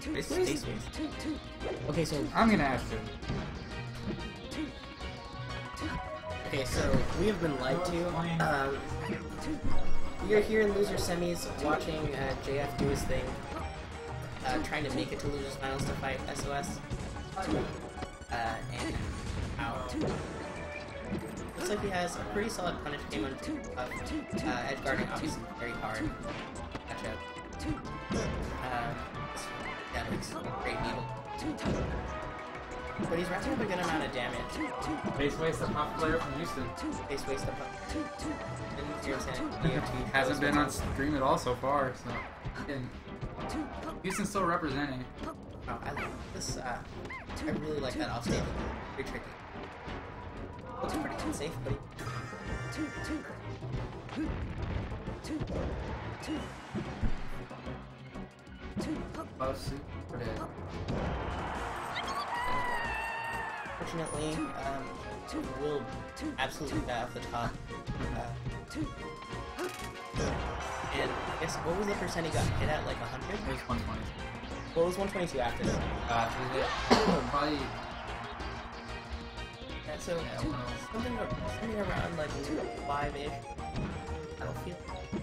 Space Space Waste. Okay, so I'm gonna have to. okay, so we have been lied to. Um, we are here in loser semis, watching uh, JF do his thing, uh, trying to make it to losers finals to fight SOS. Uh, and out. Looks like he has a pretty solid punish game on uh, uh, edge guarding, obviously very hard matchup. Uh, great needle. But he's racking up a good amount of damage. Spacewaste a pop player from Houston. Spacewaste up. Didn't hear San Diego too. Hasn't been on stream at all so far, so. and Houston's still representing. Oh, I like this. Uh, I really like that off stage. Very tricky. Looks pretty unsafe, but Oh, super dead. fortunately, um, will absolutely die off the top. Uh, and I guess what was the percent he got hit at? Like 100? It was 120. What was 122 after that? Uh, probably. Yeah, so Yeah, two- one of those. something, something around like five ish. I don't feel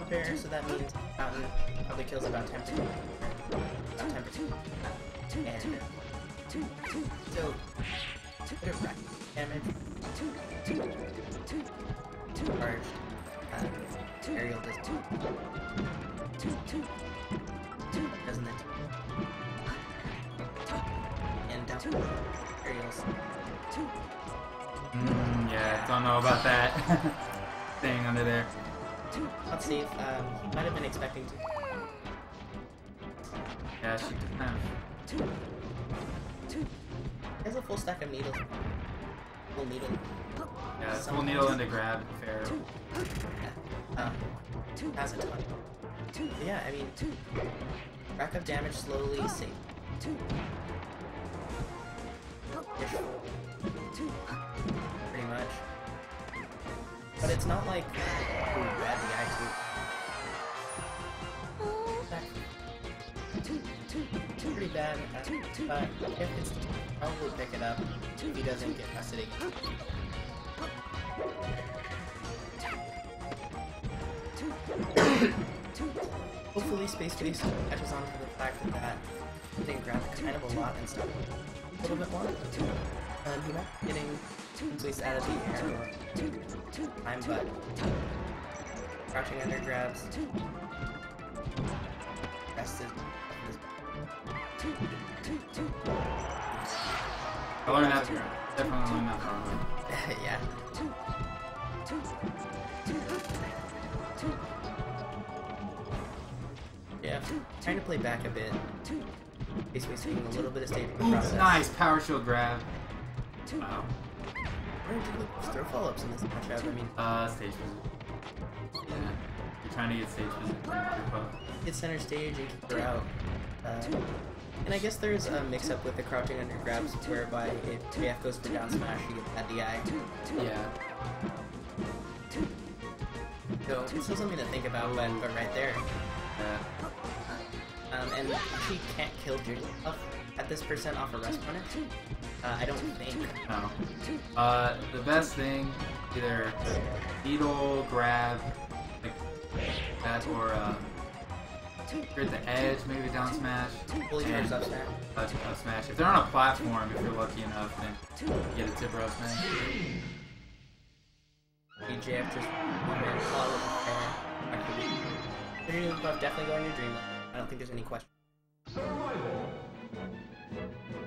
fair, so that means Mountain probably kills about 10 percent. About 10 percent. And so damage. Charged. Uh, aerial does doesn't it? And down aerials. Mm, yeah, don't know about that. Staying under there. Not safe. Um, he might have been expecting to. Yeah, she kind of. He has a full stack of needles. Full needle. Yeah, full needle into grab, fair. Yeah. Um, has a ton. But yeah, I mean, Two. rack up damage slowly, safe. Ish. Pretty much. But it's not like but if it's probably pick it up if he doesn't get custody. Hopefully Space Base catches on to the fact that that thing grabbed kind of a lot and stuff a little bit more. Um, he might be getting least out of the air more time, but crouching under grabs. Rest I learned that. Definitely learned that hard way. yeah. Yeah, trying to play back a bit. Basically taking a little bit of Ooh, process. nice power shield grab. Wow. Where did you look throw follow-ups in this matchup? I mean, Uh, stage visit. Yeah. You're trying to get stage visit. Hit center stage and keep her out. Uh, and I guess there's a mix-up with the crouching under grabs, whereby if JF goes to down smash, you get that DI. Yeah. So it's still something to think about, but, but right there. Yeah. Um, and she can't kill Jigglypuff at this percent off a rest punish. Uh, I don't think. No. Uh, the best thing, either needle, grab, like that, or uh, you're at the edge, maybe down smash, Fully up smash. up smash. If they're on a platform, if you're lucky enough, then you get a tip row smash. BJF just ran follow with the fair. Jigglypuff definitely going to Dreamland. I don't think there's any question.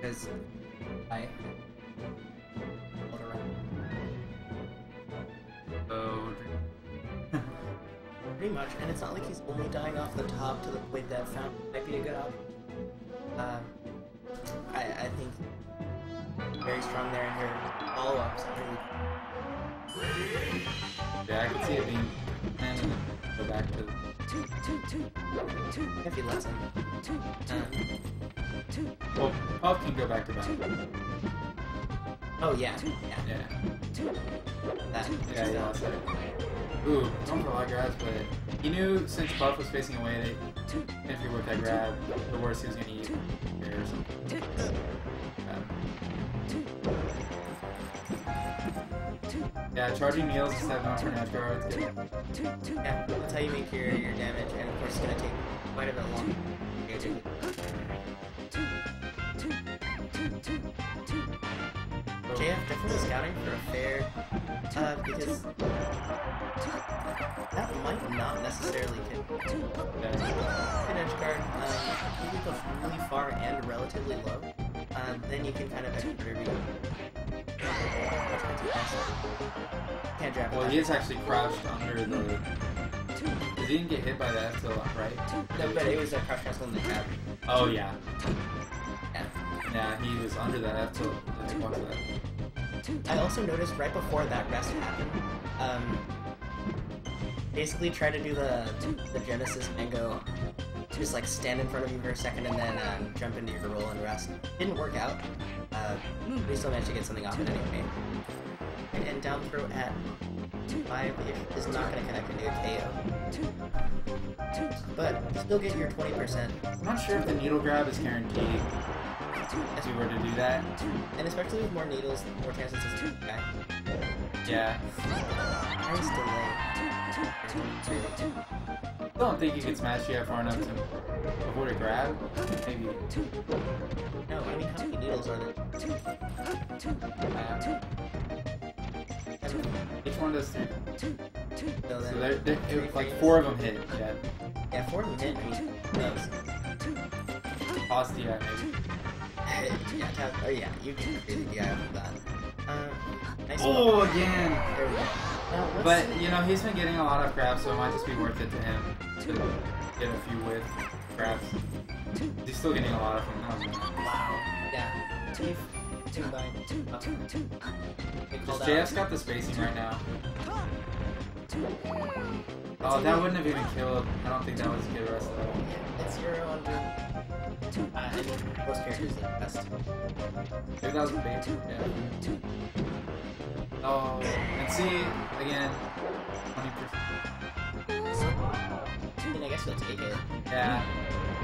Because I hold around. Oh, so, Pretty much, and it's not like he's only dying off the top to the point that found might be a good option. Um, I, I think very strong there in her follow ups. yeah, I can see it being and then go back to. If he lets him. Um, Well, Puff can go back to back. oh yeah, yeah. Yeah. That, Yeah, yeah, I'll say. Ooh, don't for a lot, guys, but He knew since Puff was facing away, that if he worked that grab, the worst he was gonna eat or something. Yeah, charging meals instead of an edge guard. Yeah, that's how you make your, your damage, and of course it's gonna take quite a bit long. JF definitely scouting for a fair, uh, because that might not necessarily hit. Yeah. Hit edge guard, um, if you go really far and relatively low, uh, then you can kind of expert every. Can't it. Well, he is actually crouched under the. Because he didn't get hit by that till right. No, but it was a crouch cancel in the grab. Oh yeah, Yeah. yeah. He was under that till I think watch that. I also noticed right before that rest happened, um, basically try to do the the Genesis Mango, to just like stand in front of you for a second and then um, jump into your roll and rest. Didn't work out. Uh, we still managed to get something off it anyway. And, and down throw at five is not going to connect into a KO, but still get your twenty percent. I'm not sure if the needle grab is guaranteed if you were to do that. And especially with more needles, more chances to the. Yeah. Nice delay. I don't think you can smash JF far enough to avoid a grab. Maybe. No, I mean, how many needles are there? Uh, each one does three. So they're, they're, it, like four of them hit. Yeah. yeah, four of them hit. Those. Pause DI maybe. yeah, tap, oh yeah, you can do the DI off that. Uh, nice Oh, again. There we go. Now, But you know he's been getting a lot of grabs, so it might just be worth it to him to get a few with grabs. He's still getting a lot of them. That was nice. Wow. Yeah. Two, two by two. They Just called JF's out. got the spacing right now. Oh, that wouldn't have even killed. I don't think that was a good rest at all. It's zero under. Uh, I mean, most characters are best. Maybe that was bait. Yeah. Oh, and see again, twenty percent. I mean, I guess you'll take it, Yeah,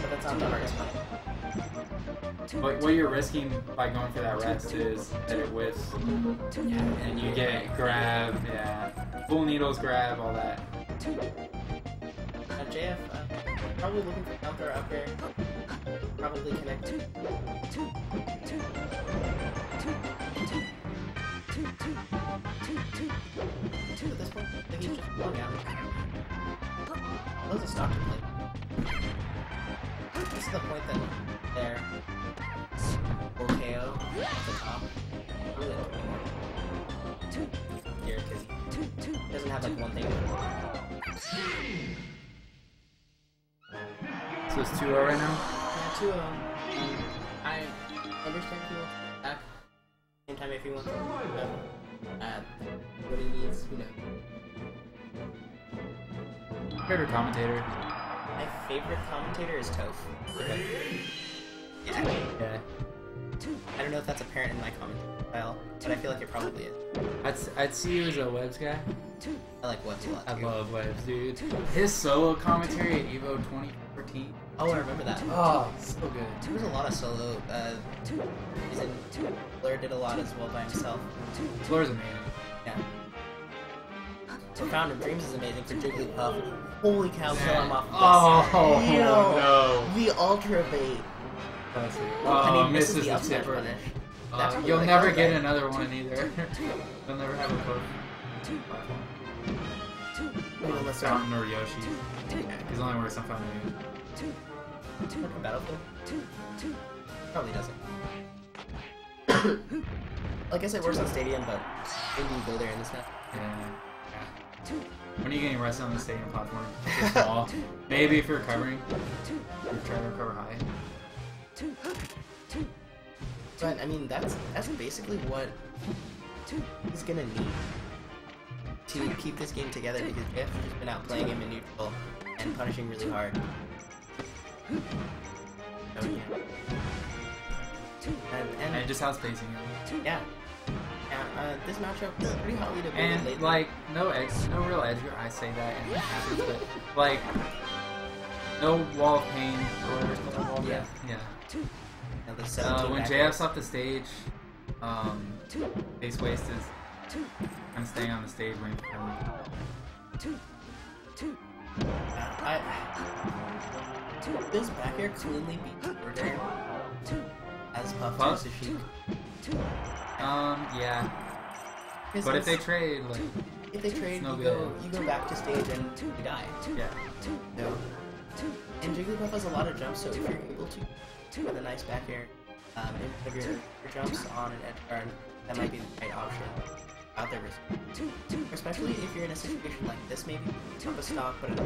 but that's not the hardest part. but what you're risking by going for that rest is that it whiffs, Yeah, and you get grab, yeah, full needles grab, all that. Uh, JF, uh, probably looking for counter up there. Probably connect. At this point, I think he's just blown out. That was a Stockton play. This is the point that there. KO at the top. Really Here, because he doesn't have like one thing. So it's 2 right now. Yeah, two of them. Um, I understand if he wants to. Same time if he wants to. No. Uh, what he needs, you know. Favorite commentator. My favorite commentator is Toph. Yeah. Yeah. I don't know if that's apparent in my commentary style, but I feel like it probably is. I'd, s- I'd see you as a webs guy. I like Webs a lot. I love webs, dude. His solo commentary at Evo 2014. Oh, I remember that. Oh, so good. There was a lot of solo. Uh, he's in Blair did a lot as well by himself. Floor's amazing. Yeah. Fountain of Dreams is amazing for Jigglypuff. Holy cow, kill him off the Oh, Yo, no. The Ultra Bait. Classic. I Oh, mean, misses misses the the up smash tipper. Uh, really you'll like never okay. get another one either. you'll never have a book. Well, let's start. Fountain or Yoshi. He's only works on Fountain. Work on Battlefield? Probably doesn't. like I said, it works on Stadium, but maybe you go there in this map. Yeah. yeah. When are you getting rested on the stadium platform? It's. Maybe if you're recovering. You're trying to recover high. But I mean, that's that's basically what he's gonna need to keep this game together because JF has been out playing him in neutral and punishing really hard. So yeah. And, and And just outspacing him. yeah, yeah. Uh, this matchup is pretty hotly debated And lately. like no edge, no real edge. I say that and it happens, but like no wall of pain or Yeah. yeah. Now, Uh, when back JF's off the stage, um, Spacewaste is kind of staying on the stage waiting for him. Uh, I does back air cleanly beat forward air as Puff Puff? to Sashik? Um, yeah. But if they trade, like, if they trade, no you go you go back to stage and you die. yeah. No. And Jigglypuff has a lot of jumps, so if you're able to with a nice back air, um, and put your, your jumps on an edge guard, that might be the right option out there. Especially if you're in a situation like this, maybe jump a stock, but it,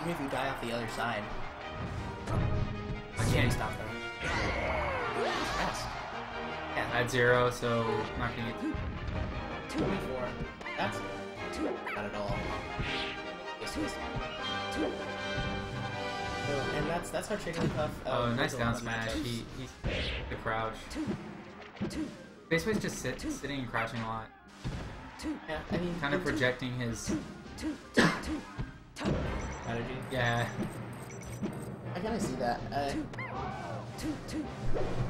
even if you die off the other side, I can't can't. stop them. Yes. Yeah, At zero, so not gonna get. 24. That's two. not at all. This and that's that's how Jigglypuff. Uh, Oh, nice down smash. matchups. He, he's the crouch. Spacewaste just sit, sitting and crouching a lot. Yeah, I mean, Kind of projecting his. strategy. Yeah. I kind of see that. Uh,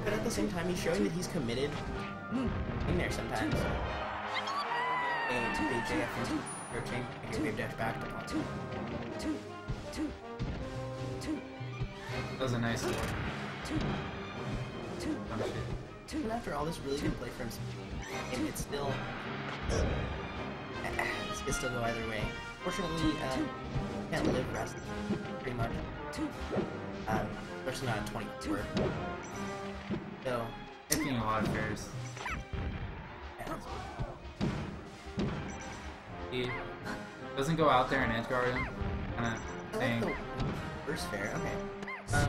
but at the same time, he's showing that he's committed in there sometimes. And the JF and approaching, make your wave dash back to punch. That was a nice one. Oh, shit. And after all this really good play from and it's still it could still go either way. Fortunately, um, can't live rest pretty much. Um, especially not at 24. So, Taking a lot of fairs. yeah, He doesn't go out there and edge guard him. Kind of I saying like first fair. Okay. Um,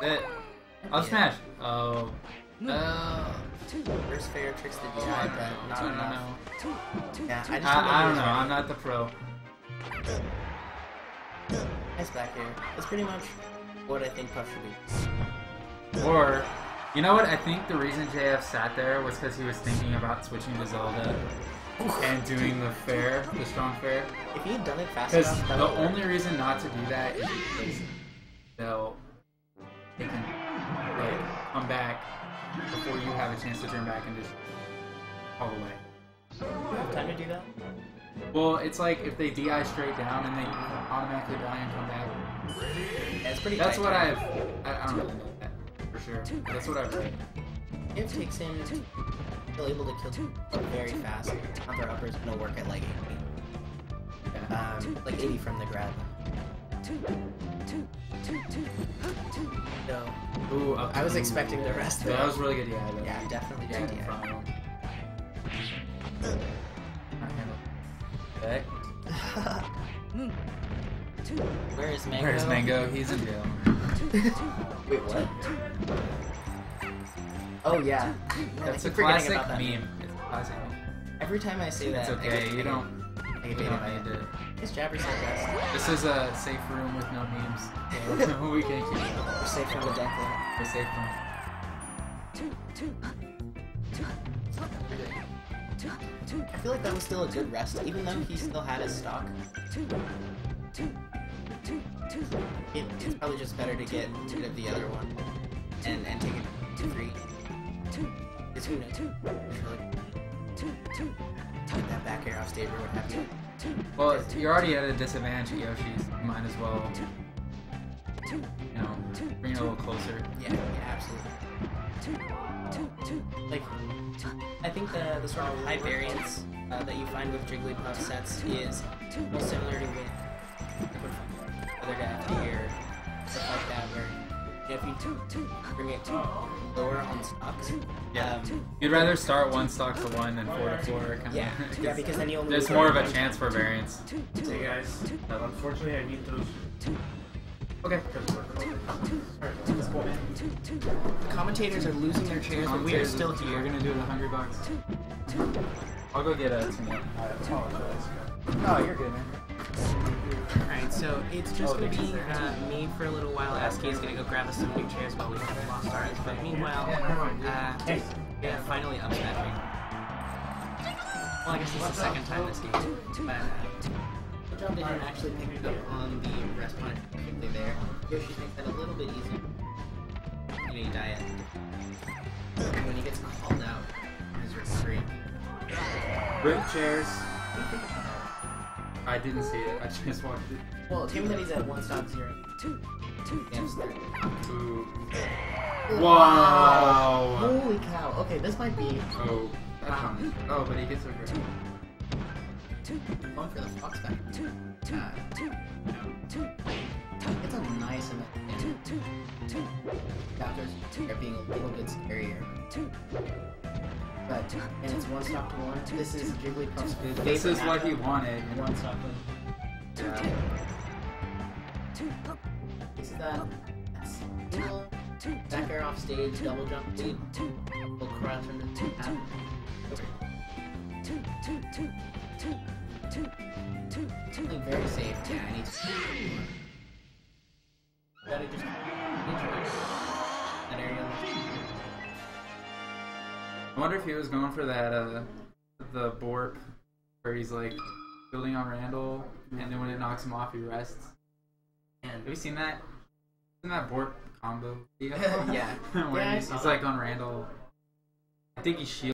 that. I'll yeah. smash. Oh. Uh, First fair tricks the oh, DI, I but not don't know. enough. Yeah, I just I, I don't know. my I'm not the pro. Nice back air. That's pretty much what I think Puff should be. Or, you know what? I think the reason JF sat there was because he was thinking about switching to Zelda and doing the fair, the strong fair. If he had done it fast enough, that the work. only reason not to do that is because they'll they can like come back before you have a chance to turn back and just all the way. Do you have time to do that? Well, it's like if they DI straight down and they automatically die and come back. It's pretty That's what time. I've. I, I don't really know that for sure. That's what I've read. It takes him still able to kill up very fast. Counter uppers gonna work at like 80. Yeah. Um, like 80 from the grab. So, Ooh, up I was to- expecting the rest of it. That was really good DI though. Yeah, definitely Yeah, good in DI. front of him. Okay. Where is Mango? Where's Mango? He's in jail. Wait, what? Oh yeah. That's a classic that. meme. It's classic. Every time I say that, It's okay. You don't. I get You don't need it. to. This Jabber said best. This is a safe room with no memes. So we can keep it. We're safe from the Declan. We're safe from. I feel like that was still a good rest, even though he still had his stock. It, it's probably just better to get rid of the other one and and take it. It's who knows. Really. Get that back air off stage or what have you. Well, you're already at a disadvantage at Yoshi's. You might as well, you know, bring it a little closer. Yeah, yeah, absolutely. Like, I think the, the sort of high variance uh, that you find with Jigglypuff sets is most similar to with other guy here, stuff like that, where you know, if you bring it lower on stocks, Yeah. um, You'd rather start one stock to one than four to four. Kind yeah, yeah, because then you only there's more of a chance for variance. Hey guys, unfortunately I need those Okay. because we're recording. Alright, let's go man. The commentators are losing their chairs, but we are still here. We're here. gonna do it a hundred bucks. I'll go get a tuna. I apologize. Oh, you're good, man. Alright, so it's just Oh, gonna be uh, me for a little while. SK is gonna go grab us some new chairs while we have lost ours. But meanwhile, uh, Hey, yeah, finally up smashing. Well, I guess it's the second time this game. But, uh, Good job, Digimon actually picked up on the rest punish quickly there. Yoshi makes that a little bit easier. You know, you die it. And when he gets called out on his retreat, Brick chairs. I didn't see it. I just watched it. well, that he's at one stop zero, Yes, there. Ooh. Wow. Wow. Holy cow. Okay, this might be Oh. That's on Oh, but he gets over it. fun for the Fox guy. Uh, it's a nice amount. Chapters are being a little bit scarier. But, and it's one stop to one. This is Jigglypuff's favorite This is what he wanted. One stop to Yeah. Is that back air off stage, double jump lead, little crouch under the tap. Something very safe. Yeah, I need to. I wonder if he was going for that, uh, the Bork, where he's like building on Randall, and then when it knocks him off, he rests. And Have you seen that? Seen that Bork combo? video? Yeah. where Yeah, he's, he's like on Randall. I think he shield.